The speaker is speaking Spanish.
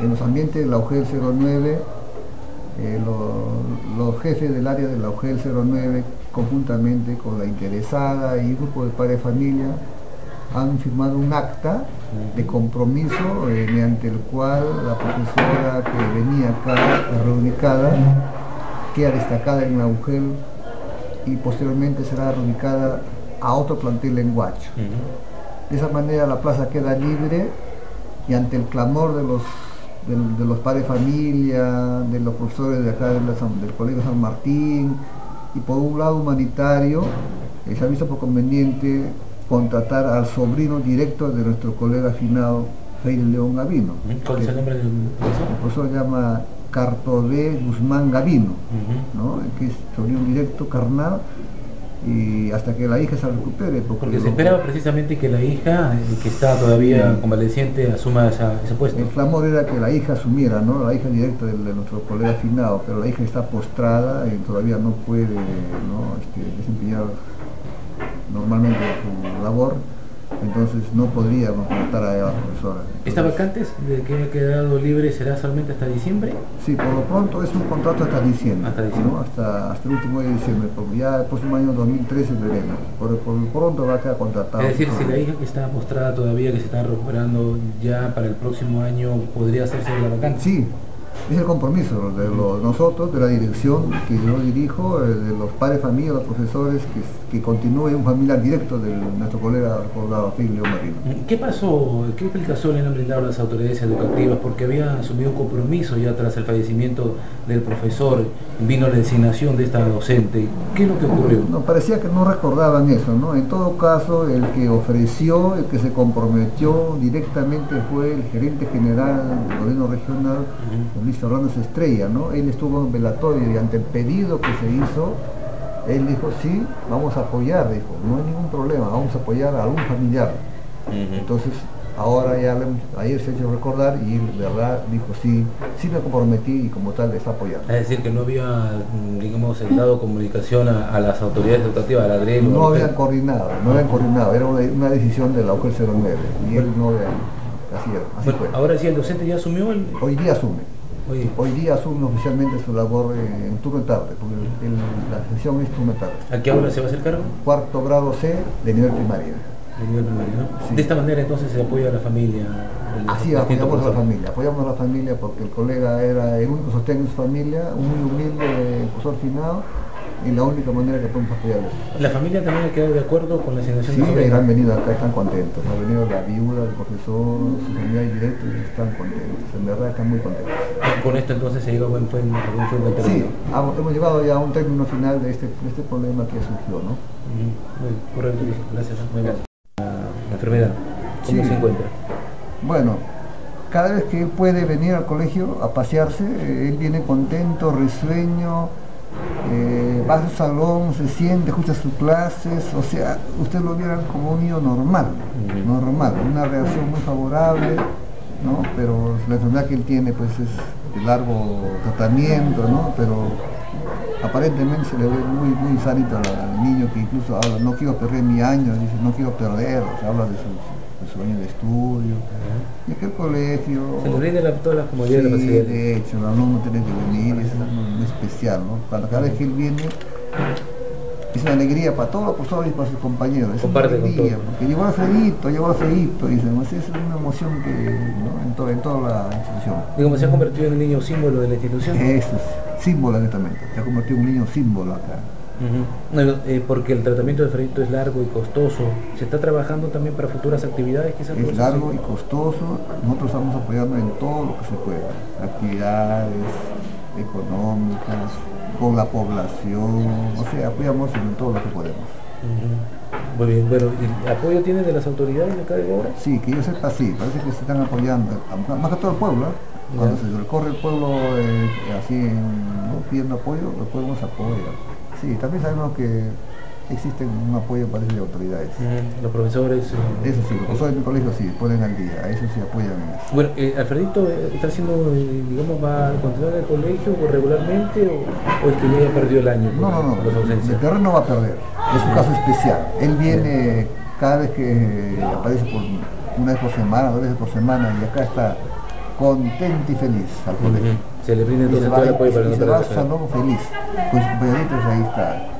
en los ambientes de la UGEL 09, eh, los jefes del área de la UGEL 09, conjuntamente con la interesada y grupo de padres de familia, han firmado un acta de compromiso eh, mediante el cual la profesora que venía acá reubicada queda destacada en la UGEL y posteriormente será reubicada a otro plantel en Huacho. De esa manera la plaza queda libre y ante el clamor de los, de, los padres de familia, de los profesores de acá del Colegio San Martín y por un lado humanitario, eh, se ha visto por conveniente contratar al sobrino directo de nuestro colega afinado, Feire León Gavino. ¿Cuál es el nombre del profesor? El profesor se llama Cartodé Guzmán Gavino, que es sobrino directo carnal y hasta que la hija se recupere. Porque, se esperaba precisamente que la hija, eh, que está todavía convaleciente, asuma ese puesto. El clamor era que la hija asumiera, ¿no? la hija directa de, nuestro colega afinado, pero la hija está postrada y todavía no puede ¿no? Este, desempeñar normalmente su labor entonces no podríamos matar a la profesora. ¿Esta vacante de que ha quedado libre será solamente hasta diciembre? Sí, por lo pronto es un contrato hasta diciembre. Hasta diciembre. Hasta, hasta, el último de diciembre, porque ya el próximo año 2013 veremos. Por, por lo pronto va a quedar contratado. Es decir, si la hija que está mostrada todavía, que se está recuperando ya para el próximo año, ¿podría hacerse la vacante? Sí, es el compromiso de nosotros, de la dirección que yo dirijo, eh, de los padres de familia, los profesores, que, continúe un familiar directo de nuestro colega recordado Filio Marino. ¿Qué pasó? ¿Qué explicación le han brindado las autoridades educativas? Porque había asumido un compromiso ya tras el fallecimiento del profesor, vino la designación de esta docente. ¿Qué es lo que ocurrió? No, parecía que no recordaban eso, ¿no? En todo caso, el que ofreció, el que se comprometió directamente fue el gerente general del gobierno regional, Luis Fernández Estrella, ¿no? Él estuvo en velatorio y ante el pedido que se hizo, él dijo, sí, vamos a apoyar, dijo, no hay ningún problema, vamos a apoyar a algún familiar. Entonces, ahora ya ayer se ha hecho recordar y él, de verdad, dijo, sí, sí me comprometí y como tal está apoyando. Es decir, que no había, digamos, dado comunicación a, las autoridades educativas, a la No habían coordinado, no habían coordinado, era una, decisión de la UGEL 09 y él no había, así, así fue. Ahora sí, el docente ya asumió el... Hoy día asume. Hoy, día asume oficialmente su labor en turno tarde, porque la sesión es turno tarde. ¿A qué hora se va a hacer cargo? Cuarto grado C de nivel primario. De nivel primario, ¿no? De esta manera entonces se apoya a la familia. Así apoyamos a la familia, apoyamos a la familia porque el colega era el único sostén de su familia, un muy humilde profesor finado y la única manera que podemos apoyarles. ¿La familia también ha quedado de acuerdo con la asignación sí, de Sí, han venido acá, están contentos. Ha venido la viuda, el profesor, su familia directo y están contentos. En verdad están muy contentos. Con esto entonces se llegó a buen, buen, buen término. Sí, hemos llegado ya a un término final de este, de este problema que surgió, ¿no? Muy correcto, gracias. Muy bien. La enfermedad, ¿cómo se encuentra? Bueno, cada vez que él puede venir al colegio a pasearse, eh, él viene contento, risueño, eh, va a su salón, se siente, escucha sus clases, o sea, usted lo viera como un niño normal, normal, una reacción muy favorable, ¿no? Pero la enfermedad que él tiene pues es de largo tratamiento, ¿no? Pero aparentemente se le ve muy, muy sanito al niño que incluso habla, no quiero perder mi año, dice, no quiero perder, o sea, habla de sus de su año de estudio, y aquel colegio... Se le brinda todas las comodidades sí, de hecho, el alumno tiene que venir, es algo especial, ¿no? Cuando cada vez que él viene, es una alegría para todos los profesores y para sus compañeros. Es Comparte una alegría, porque llegó a Fredito, llegó a Fredito, dicen, es una emoción que, ¿no? en, to en, toda la institución. Digamos, se ha convertido en un niño símbolo de la institución. Eso es, símbolo netamente, se ha convertido en un niño símbolo acá. Eh, porque el tratamiento de Fredito es largo y costoso. ¿Se está trabajando también para futuras actividades? Quizás es largo y costoso. Nosotros estamos apoyando en todo lo que se pueda. Actividades económicas, con la población. O sea, apoyamos en todo lo que podemos. Muy bien, bueno, ¿el apoyo tiene de las autoridades de acá de ahora? Sí, que yo sepa, sí, parece que se están apoyando, más que todo el pueblo, ¿eh? cuando se recorre el pueblo eh, así pidiendo apoyo, el pueblo nos apoya. Sí, también sabemos que existe un apoyo para de autoridades. los profesores... Eh, eso sí, los profesores del colegio sí, ponen al día, a eso sí apoyan. Bueno, eh, Alfredito eh, está haciendo, digamos, va a continuar el colegio regularmente o, es que ya perdió el año? No, no, no, el terreno no va a perder, es un caso especial. Él viene cada vez que aparece por una vez por semana, dos veces por semana y acá está contento y feliz al colegio. Se le brinda entonces todo el apoyo para y se va al salón feliz, con sus compañeritos ahí está